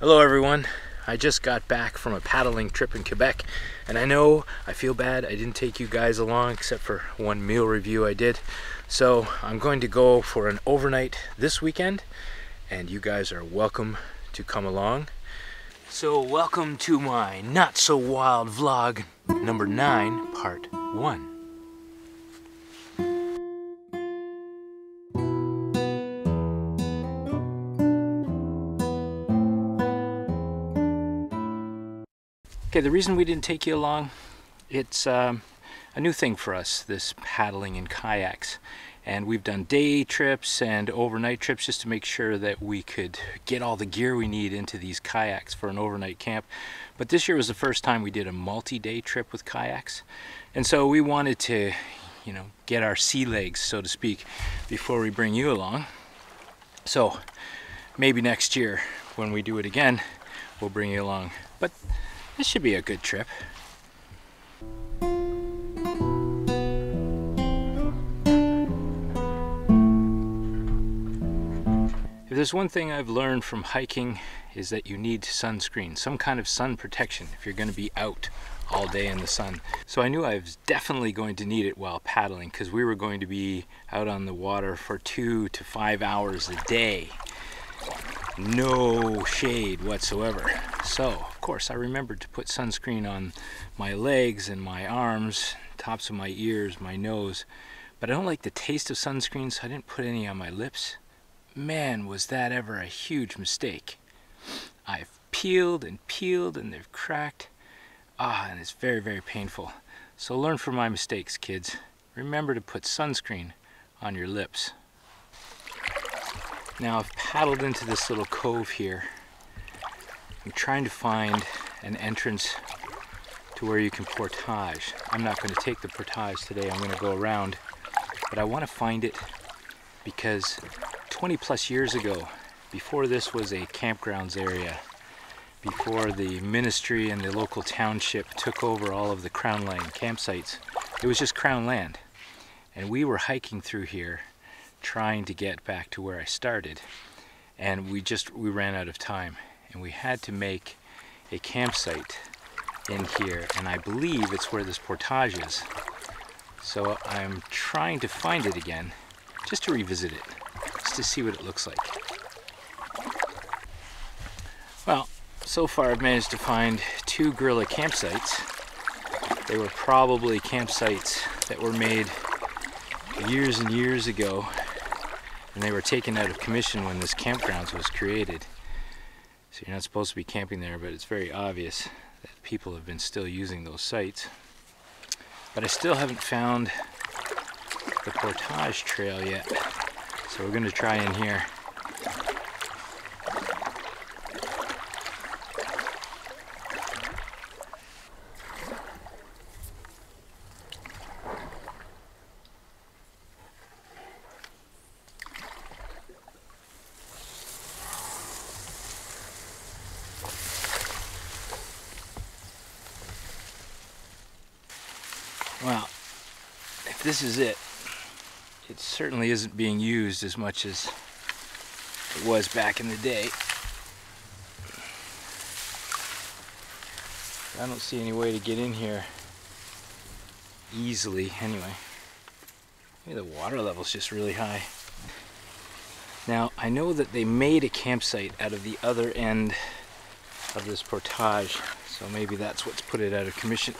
Hello everyone. I just got back from a paddling trip in Quebec and I know I feel bad I didn't take you guys along except for one meal review I did. So I'm going to go for an overnight this weekend and you guys are welcome to come along. So welcome to my not so wild vlog number 9 part 1. Okay, the reason we didn't take you along, it's um, a new thing for us, this paddling in kayaks. And we've done day trips and overnight trips just to make sure that we could get all the gear we need into these kayaks for an overnight camp. But this year was the first time we did a multi-day trip with kayaks. And so we wanted to, you know, get our sea legs, so to speak, before we bring you along. So maybe next year when we do it again, we'll bring you along. But this should be a good trip. If there's one thing I've learned from hiking is that you need sunscreen, some kind of sun protection if you're going to be out all day in the sun. So I knew I was definitely going to need it while paddling because we were going to be out on the water for two to five hours a day no shade whatsoever. So, of course, I remembered to put sunscreen on my legs and my arms, tops of my ears, my nose. But I don't like the taste of sunscreen, so I didn't put any on my lips. Man, was that ever a huge mistake. I've peeled and peeled and they've cracked. Ah, and it's very, very painful. So learn from my mistakes, kids. Remember to put sunscreen on your lips. Now I've paddled into this little cove here. I'm trying to find an entrance to where you can portage. I'm not going to take the portage today, I'm going to go around. But I want to find it because 20 plus years ago, before this was a campgrounds area, before the ministry and the local township took over all of the Crown Land campsites, it was just Crown Land. And we were hiking through here trying to get back to where I started and we just we ran out of time and we had to make a campsite in here and I believe it's where this portage is. So I'm trying to find it again just to revisit it just to see what it looks like. Well so far I've managed to find two guerrilla campsites. They were probably campsites that were made years and years ago and they were taken out of commission when this campgrounds was created. So you're not supposed to be camping there, but it's very obvious that people have been still using those sites. But I still haven't found the portage trail yet. So we're going to try in here. Well, if this is it, it certainly isn't being used as much as it was back in the day. I don't see any way to get in here easily anyway. Maybe the water level's just really high. Now, I know that they made a campsite out of the other end of this portage, so maybe that's what's put it out of commission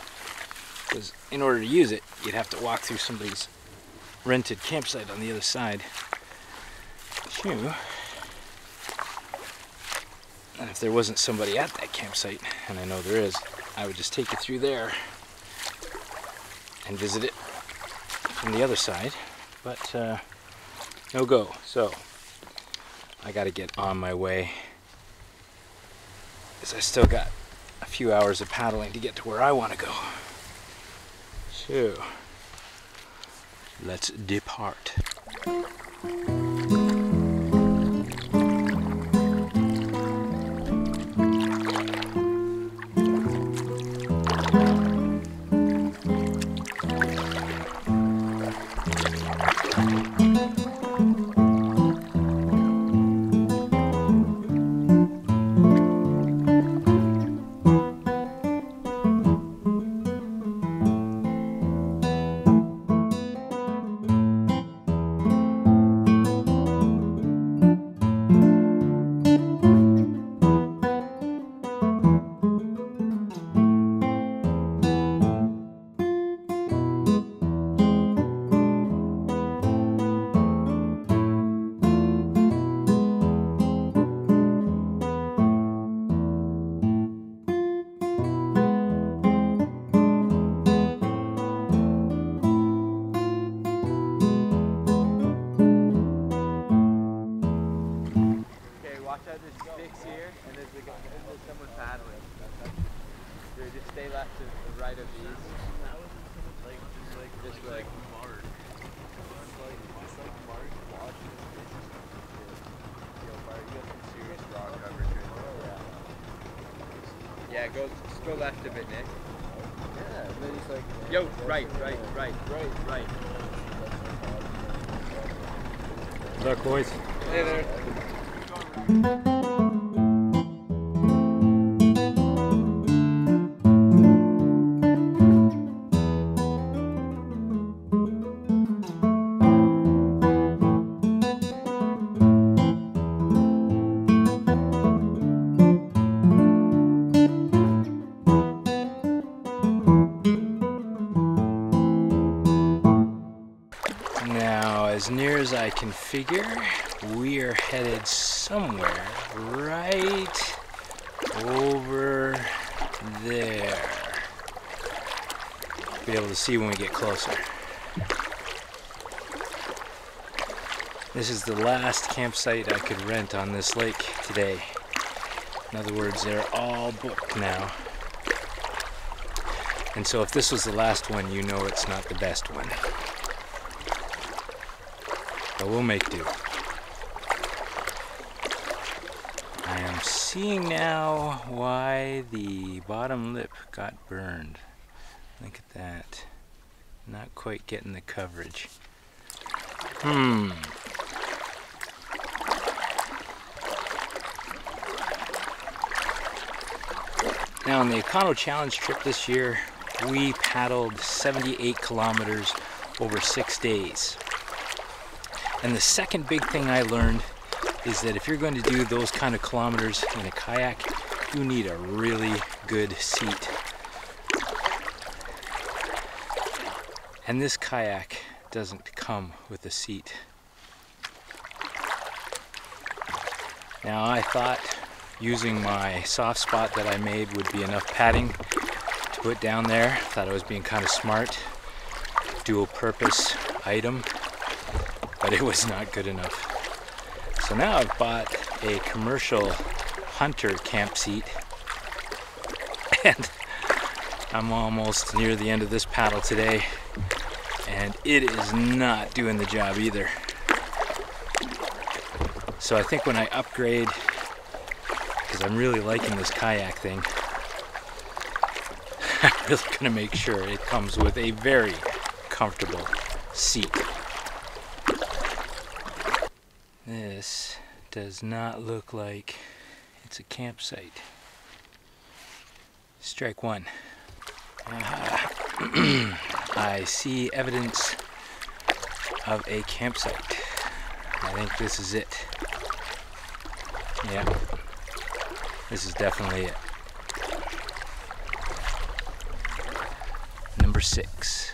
because in order to use it, you'd have to walk through somebody's rented campsite on the other side. And if there wasn't somebody at that campsite, and I know there is, I would just take you through there and visit it from the other side. But uh, no go. So I got to get on my way because I still got a few hours of paddling to get to where I want to go. So, let's depart. Watch out, there's sticks here, and there's, the, and there's someone paddling. Dude, just stay left to the right of these. Just like Yeah, go just go left a bit, Nick. Yeah, and then he's like, Yo, right, right, right, right. right. Good luck, boys. Hey there. Now, as near as I can figure, we are headed somewhere right over there. Be able to see when we get closer. This is the last campsite I could rent on this lake today. In other words, they're all booked now. And so if this was the last one, you know it's not the best one. But we'll make do. I am seeing now why the bottom lip got burned. Look at that. Not quite getting the coverage. Hmm. Now on the Econo Challenge trip this year, we paddled 78 kilometers over six days. And the second big thing I learned is that if you're going to do those kind of kilometers in a kayak, you need a really good seat. And this kayak doesn't come with a seat. Now I thought using my soft spot that I made would be enough padding to put down there. Thought I was being kind of smart. Dual purpose item but it was not good enough. So now I've bought a commercial hunter camp seat and I'm almost near the end of this paddle today and it is not doing the job either. So I think when I upgrade, because I'm really liking this kayak thing, I'm really gonna make sure it comes with a very comfortable seat. This does not look like it's a campsite. Strike one. Aha. I see evidence of a campsite. I think this is it. Yeah. This is definitely it. Number six.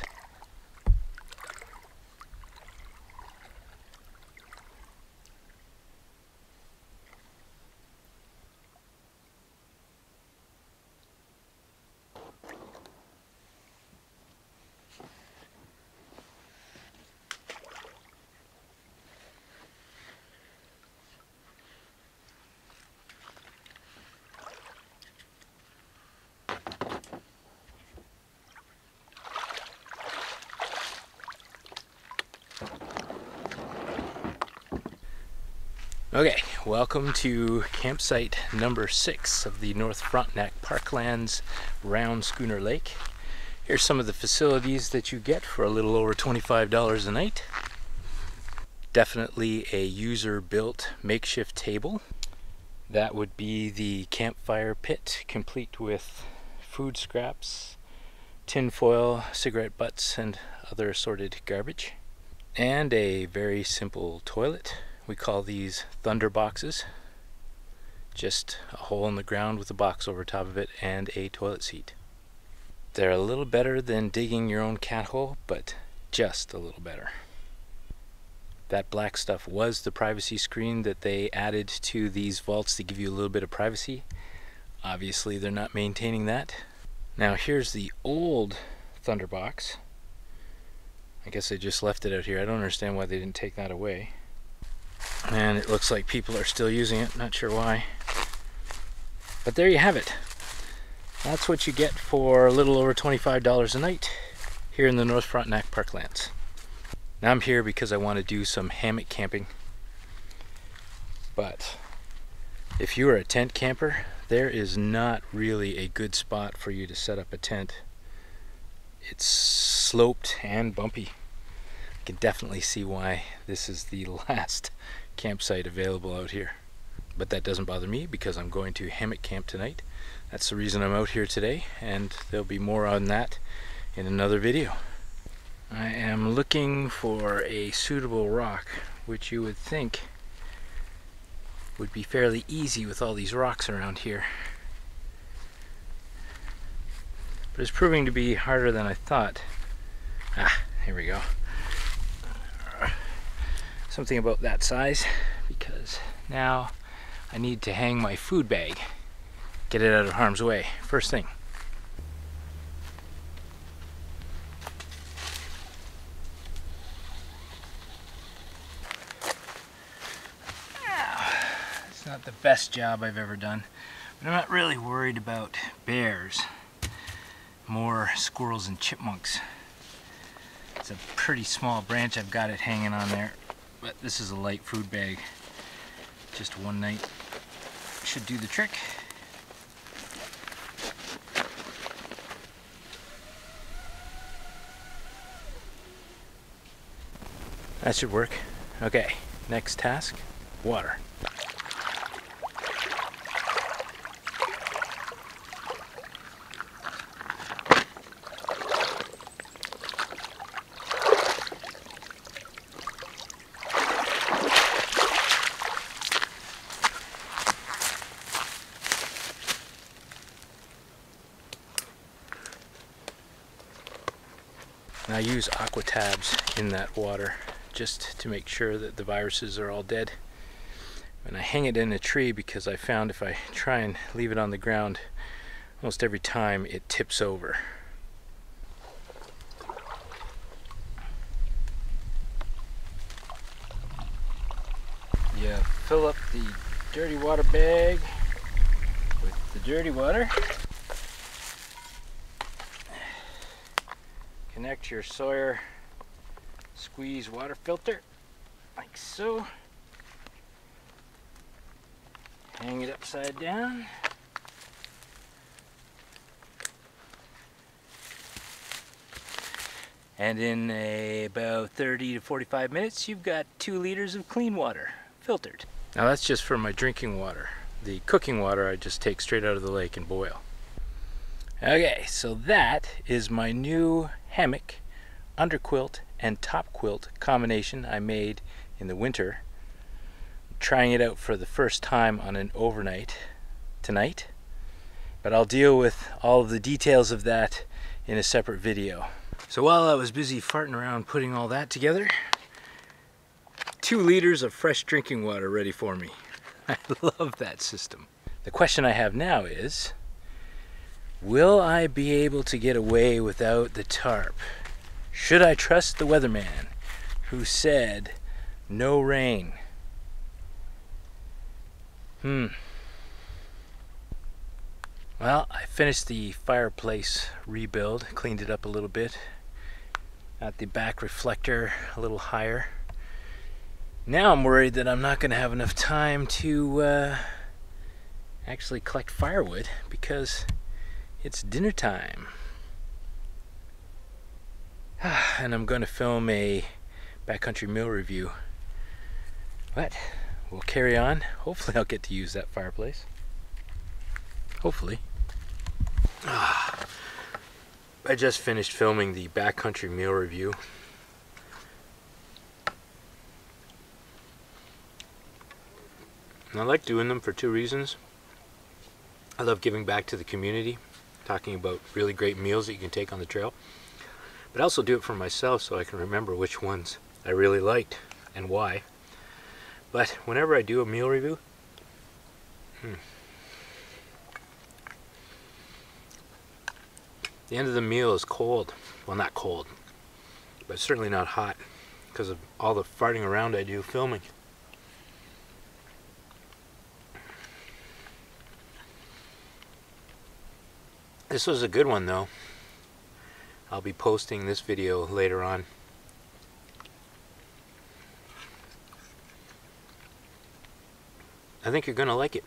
Okay, welcome to campsite number six of the North Frontenac Parklands Round Schooner Lake. Here's some of the facilities that you get for a little over $25 a night. Definitely a user-built makeshift table. That would be the campfire pit, complete with food scraps, tin foil, cigarette butts, and other assorted garbage. And a very simple toilet we call these thunder boxes. Just a hole in the ground with a box over top of it and a toilet seat. They're a little better than digging your own cat hole, but just a little better. That black stuff was the privacy screen that they added to these vaults to give you a little bit of privacy. Obviously they're not maintaining that. Now here's the old Thunderbox. I guess they just left it out here. I don't understand why they didn't take that away and it looks like people are still using it not sure why But there you have it. That's what you get for a little over $25 a night here in the North Frontenac Parklands. Now I'm here because I want to do some hammock camping. But if you are a tent camper, there is not really a good spot for you to set up a tent. It's sloped and bumpy. I can definitely see why this is the last campsite available out here. But that doesn't bother me because I'm going to hammock camp tonight. That's the reason I'm out here today and there'll be more on that in another video. I am looking for a suitable rock which you would think would be fairly easy with all these rocks around here. But it's proving to be harder than I thought. Ah, here we go. Something about that size because now I need to hang my food bag, get it out of harm's way, first thing. It's not the best job I've ever done, but I'm not really worried about bears, more squirrels and chipmunks. It's a pretty small branch I've got it hanging on there, but this is a light food bag. Just one night should do the trick. That should work. Okay, next task, water. I use aqua tabs in that water just to make sure that the viruses are all dead. And I hang it in a tree because I found if I try and leave it on the ground, almost every time it tips over. You fill up the dirty water bag with the dirty water. Connect your Sawyer squeeze water filter like so. Hang it upside down. And in a, about 30 to 45 minutes, you've got two liters of clean water, filtered. Now that's just for my drinking water. The cooking water I just take straight out of the lake and boil. Okay, so that is my new hammock, underquilt, and top quilt combination I made in the winter. I'm trying it out for the first time on an overnight tonight, but I'll deal with all of the details of that in a separate video. So while I was busy farting around putting all that together, two liters of fresh drinking water ready for me. I love that system. The question I have now is, will I be able to get away without the tarp? Should I trust the weatherman who said no rain? Hmm. Well, I finished the fireplace rebuild, cleaned it up a little bit. Got the back reflector a little higher. Now I'm worried that I'm not going to have enough time to uh, actually collect firewood because it's dinner time. and I'm going to film a backcountry meal review. But we'll carry on. Hopefully I'll get to use that fireplace. Hopefully. I just finished filming the backcountry meal review. And I like doing them for two reasons. I love giving back to the community, talking about really great meals that you can take on the trail. But I also do it for myself so I can remember which ones I really liked and why. But whenever I do a meal review, hmm, the end of the meal is cold. Well, not cold, but certainly not hot because of all the farting around I do filming. This was a good one though. I'll be posting this video later on. I think you're going to like it.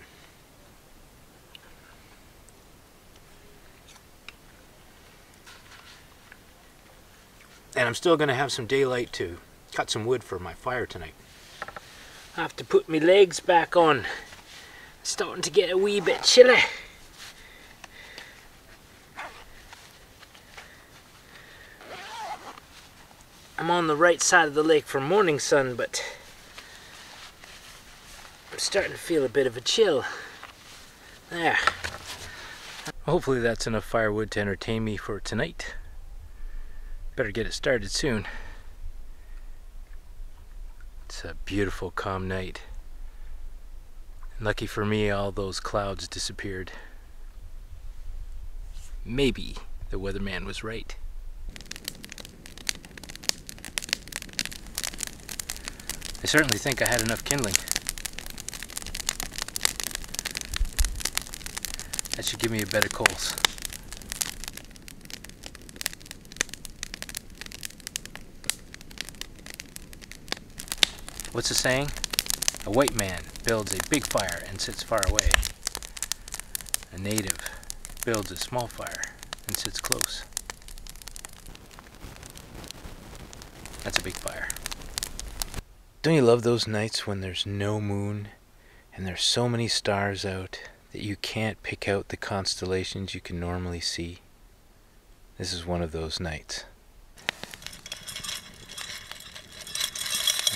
And I'm still going to have some daylight to cut some wood for my fire tonight. I have to put my legs back on. Starting to get a wee bit chilly. I'm on the right side of the lake for morning sun, but I'm starting to feel a bit of a chill. There. Hopefully that's enough firewood to entertain me for tonight. Better get it started soon. It's a beautiful, calm night. Lucky for me, all those clouds disappeared. Maybe the weatherman was right. I certainly think I had enough kindling. That should give me a bed of coals. What's the saying? A white man builds a big fire and sits far away. A native builds a small fire and sits close. That's a big fire. Don't you love those nights when there's no moon and there's so many stars out that you can't pick out the constellations you can normally see? This is one of those nights.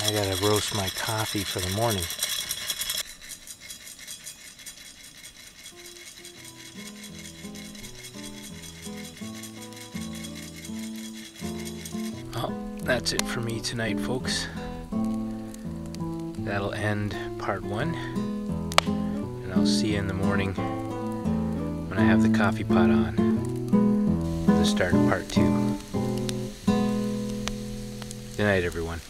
I gotta roast my coffee for the morning. Well, that's it for me tonight, folks. That'll end part one. And I'll see you in the morning when I have the coffee pot on. to start part two. Good night, everyone.